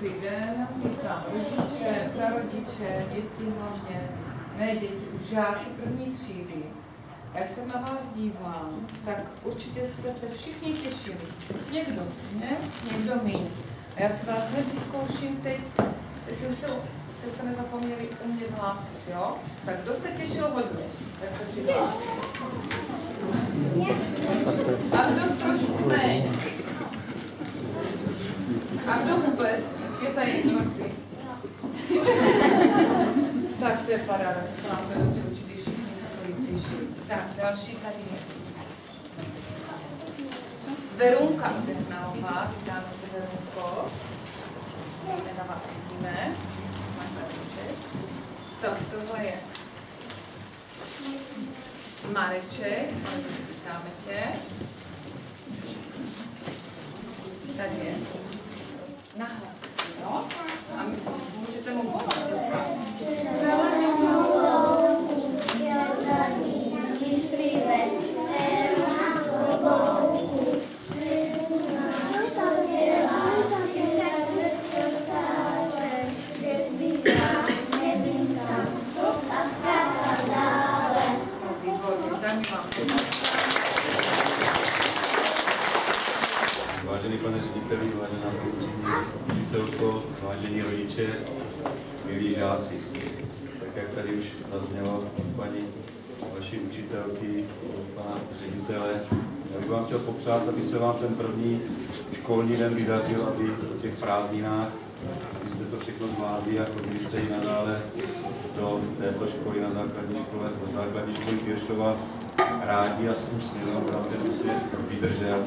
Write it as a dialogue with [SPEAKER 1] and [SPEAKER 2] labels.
[SPEAKER 1] Dobrý den, vítám rodiče, prarodiče, děti hlavně, ne děti, už žáky první třídy. Jak se na vás dívám, tak určitě jste se všichni těšili. Někdo ne, někdo míň. A já si vás hned vyzkouším teď, jestli už se, jste se nezapomněli u mě hlásit, jo? Tak kdo se těšil hodně, tak se přihlásí. A kdo trošku méně? A kdo vůbec? Je tady jednotky. To je paráda, to se nám učit, když všichni se tolik těší. Tak, další tady je. Verunka Drhnalová, vítáme tě Verunko. Na vás vidíme. Máš. Tak, tohle je Mareček, vítáme tě. Tady je nahlas, jo? A můžete
[SPEAKER 2] Vážený pane řediteli, vážená učitelko, vážení rodiče, milí žáci. Tak jak tady už zaznělo paní vaší učitelky, pana ředitele, já bych vám chtěl popřát, aby se vám ten první školní den vydařil, aby po těch prázdninách, abyste to všechno zvládli a chodili jste i nadále této školy na základní škole, do základní školy Kiršova rádi a úsměvem, aby ten úsměv vydržel